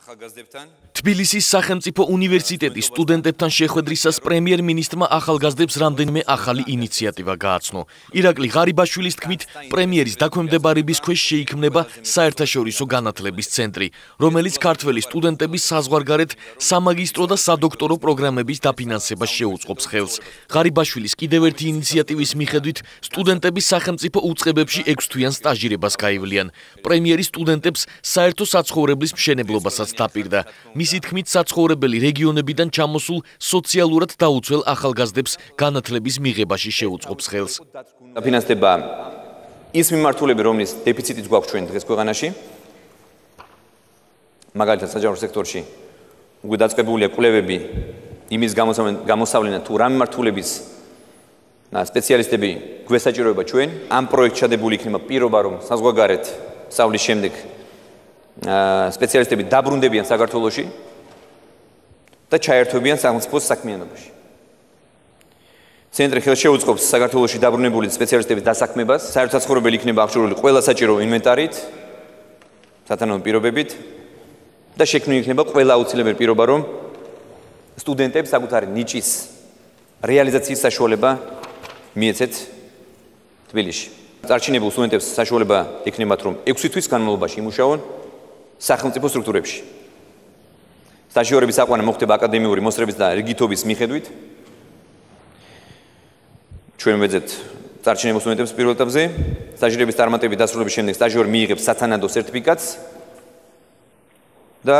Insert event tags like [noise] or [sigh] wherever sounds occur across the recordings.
ახალგაზრდებთან თბილისის სახელმწიფო უნივერსიტეტის სტუდენტებთან შეხვედრისას პრემიერ-მინისტრმა ახალგაზრდებს რამდენიმე ახალი ინიციატივა გააცნო. ირაკლი ღარიბაშვილის თქმით, პრემიერის დაქვემდებარების ქვეშ შეიქმნება საერთაშორისო განათლების ცენტრი, რომელიც ქართველი სტუდენტების საზღვარგარეთ სამაგისტრო და სადოქტორო პროგრამების დაფინანსებას შეუწყობს ხელს. ღარიბაშვილის კიდევ ერთი ინიციატივის მიხედვით, სტუდენტები სახელმწიფო უწყებებში 6 თვიან სტაჟირებას გაივლიან. პრემიერი სტუდენტებს საერთო საცხოვრებლის მშენებლობასაც დაპირდა. მისი თქმით, საცხოვრებელი რეგიონებიდან ჩამოსულ სოციალურად დაუცველ ახალგაზრდებს განათლების მიღებაში შეუწყობს ხელს. დაფინანსდება ის მიმართულები, რომლის დეფიციტიც გვაქვს ჩვენ დღეს ქვეყანაში. მაგალითად, საჯარო სექტორში უკვე დაწყებულია კვლევები იმის გამოსავლენად თუ რა მიმართულების სპეციალისტები გვესაჭიროება ჩვენ ამ პროექტ ჩადებული იქნება პირობა რომ საზღვარგარეთ სწავლის შემდეგ სპეციალისტები დაბრუნდებიან საქართველოში და ჩაერთვებიან სახელმწიფოს საქმიანობაში. ცენტრი ხელშეუწყობს საქართველოში დაბრუნებული სპეციალისტების დასაქმებას, საერთაშორისო იქნება აღჭურვილი ყველა საჭირო ინვენტარით, სათანადო პირობებით და შექმნილი იქნება ყველა აუცილებელი პირობა, რომ სტუდენტებს საკუთარი ნიჭის რეალიზაციის საშუალება მიეცეთ თბილისში. წარჩინებულ სტუდენტებს საშუალება ექნებათ, რომ 6 თვის განმავლობაში იმუშაონ სახელმწიფო სტრუქტურებში. სტაჟიორების აყვანა მოხდება აკადემიური მოსწრების და რიგითობის მიხედვით. ჩვენ ვეძებთ წარჩინებულ სტუდენტებს პირველ ეტაპზე. სტაჟირების წარმატებით დასრულების შემდეგ სტაჟიორი მიიღებს სათანადო სერტიფიკატს და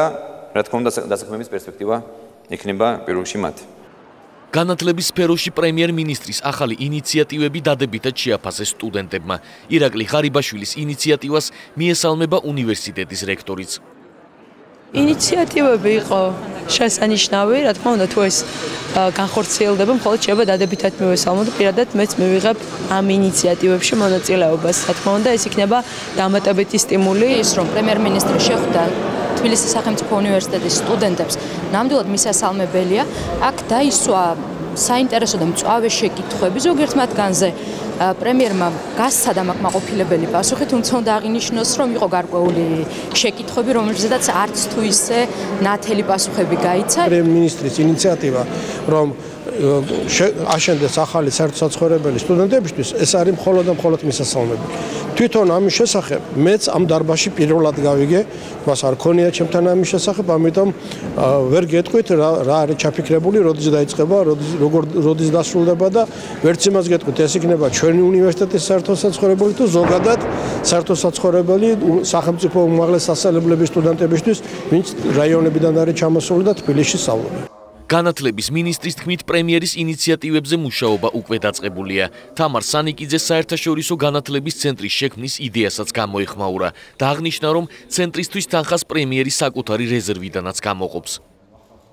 რა თქმა უნდა დასაქმების პერსპექტივა ექნება პირველში მათ. განათლების სფეროში პრემიერ-მინისტრის ახალი ინიციატივები დადებითად შეაფასეს სტუდენტებმა. ირაკლი ღარიბაშვილის ინიციატივას მიესალმება უნივერსიტეტის რექტორიც. ინიციატივები იყო შესანიშნავი, რა თქმა უნდა, თუ ეს განხორციელდება, მხოლოდ შეიძლება დადებითად მივესალმო და პირადად მეც მივიღებ ამ ინიციატივებში მონაწილეობას. რა თქმა უნდა, ეს იქნება დამატებითი სტიმული. ის, რომ პრემიერ-მინისტრი შეხვდა თბილისის სახელმწიფო უნივერსიტეტის სტუდენტებს ნამდვილად მისასალმებელია. აქ დაისვა საინტერესო და მწვავე შეკითხვები ზოგიერთ მათგანზე პრემიერმა გასცადა მაკმაყოფილებელი პასუხი თუმცა უნდა აღინიშნოს რომ იყო გარკვეული შეკითხვები რომელზედაც არც თუ ისე ნათელი პასუხები გაიცა პრემიერ-მინისტრის ინიციატივა რომ აშენდეს ახალი საერთო-საცხოვრებელი სტუდენტებისთვის, ეს არის მხოლოდ და მხოლოდ მისასალმები. თვითონ ამის შესახებ მეც ამ დარბაში პირველად გავიგე, მას არ ქონია ჩემთან ამის შესახებ, ამიტომ ვერ გეტყვით რა რა არის ჩაფიქრებული, როდის დაიწყება, როგორ როდის დასრულდება და ვერც იმას გეტყვით, ეს იქნება ჩვენი უნივერსიტეტის საერთო-საცხოვრებელი თუ ზოგადად საერთო-საცხოვრებელი სახელმწიფო უმაღლეს სასწავლებლების სტუდენტებისთვის, ვინც რაიონებიდან არის ჩამოსული და თბილისში სწავლობენ. განათლების მინისტრის თქმით პრემიერის ინიციატივებზე მუშაობა უკვე დაწყებულია. თამარ სანიკიძე საერთაშორისო განათლების ცენტრის შექმნის იდეასაც გამოიხმაურა და აღნიშნა, რომ ცენტრისთვის თანხას პრემიერი საკუთარი რეზერვიდანაც გამოყოფს.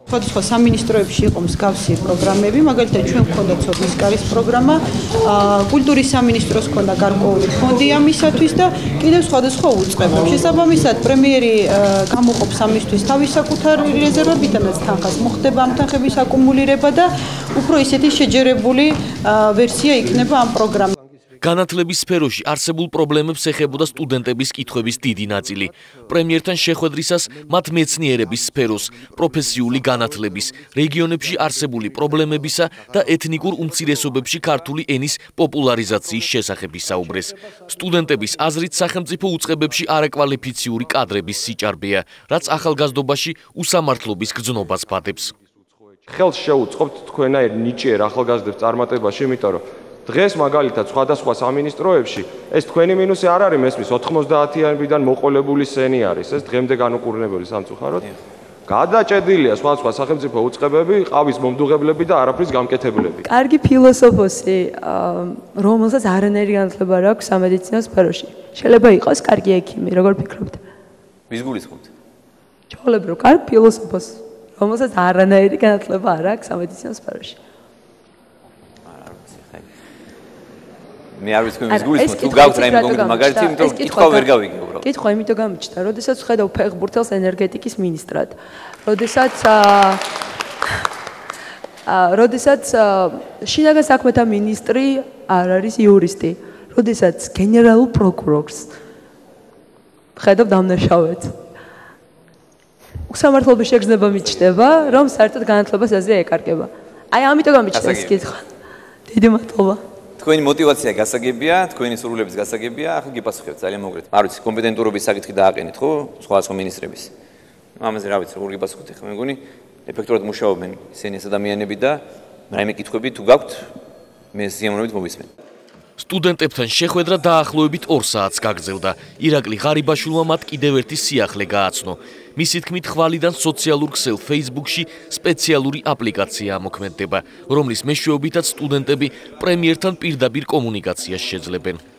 სხვადასხვა სამინისტროებში იყო მსგავსი პროგრამები, მაგალითად ჩვენ გვქონდა ცოდნის კარის პროგრამა, კულტურის სამინისტროს ქონდა გარკვეული ფონდი ამისათვის და კიდევ სხვადასხვა უწყებები. შესაბამისად, პრემიერი გამოყოფს ამისთვის თავის საკუთარი რეზერვებიდანაც თანხას მოხდება ამ თანხების აკუმულირება და უფრო ისეთი შეჯერებული ვერსია იქნება ამ პროგრამის განათლების სფეროში არსებულ პრობლემებს ეხებოდა სტუდენტების კითხვების დიდი ნაწილი. პრემიერთან შეხვედრისას მათ მეცნიერების სფეროს, პროფესიული განათლების, რეგიონებში არსებული პრობლემებისა და ეთნიკურ უმცირესობებში ქართული ენის პოპულარიზაციის შესახებ ისაუბრეს. სტუდენტების აზრით სახელმწიფო უწყებებში არაკვალიფიციური კადრების სიჭარბეა, რაც ახალგაზრდობაში უსამართლობის გრძნობას ბადებს. ხელს შეუწყობთ თქვენაერ ნიჭიერ ახალგაზრდებს წარმატებაში, იმიტომ რომ დღეს მაგალითად სხვადასხვა სამინისტროებში ეს თქვენი მინუსი არ არის მესმის 90-იანებიდან მოყოლებული სენი არის ეს დღემდე განუკურნებელი სამწუხაროდ გადაჭედილია სხვა სხვა სახელმწიფო უწყებები, ყავის მომდუღებლები და არაფრის გამკეთებლები. კარგი ფილოსოფოსი, რომელსაც არანაირი განათლება არ აქვს სამედიცინო სფეროში. შეიძლება იყოს კარგი ექიმი, როგორ ფიქრობთ? ვის გულისხმობთ? ჩაოლებრო, რომ კარგი ფილოსოფოსი, რომელსაც არანაირი განათლება არ აქვს სამედიცინო სფეროში. მე არ ვიცი მის გულის თუ გაქვს რაიმე კონკრეტული მაგალითი, იმიტომ რომ კითხვა ვერ გავიგე უბრალოდ. კითხვა იმიტომ გამიჩნდა, როდესაც ხედავ ფეხბურთელს ენერგეტიკის ministrად. როდესაც აა [sighs] როდესაც შინაგან საქმეთა ministri არ არის იურისტი. როდესაც გენერალურ პროკურორს ხედავ დამნაშავეთ. უსამართლობის შეგრძნება მიჩნდება, რომ საერთოდ განათლებას აზრი ეკარგება. აი ამიტომ გამიჩნდა ეს კითხვა. დიდი მადლობა. თქვენი мотиваცია გასაგებია, თქვენი სურვილების გასაგებია, ახლა გიპასუხებთ ძალიან მოგრეთ. არ ვიცი, კომპეტენტურობის საკითხი დააყენეთ ხო სხვა სხვა მინისტრების. ამაზე რა ვიცი, როგორ გიპასუხოთ ახლა მე მგონი ეფექტურად მუშაობენ ისინი ეს ადამიანები და რაიმე კითხვები თუ გაქვთ მე ზიანობით მოვისმენ. სტუდენტებთან შეხვედრა დაახლოებით 2 საათს გაგრძელდა. ირაკლი ღარიბაშვილმა მათ კიდევ ერთი სიახლე გააცნო. მისი თქმით, ხვალიდან სოციალურ ქსელ Facebook-ში სპეციალური აპლიკაცია ამოქმედდება, რომლის მეშვეობითაც სტუდენტები პრემიერთან პირდაპირ კომუნიკაციას შეძლებენ.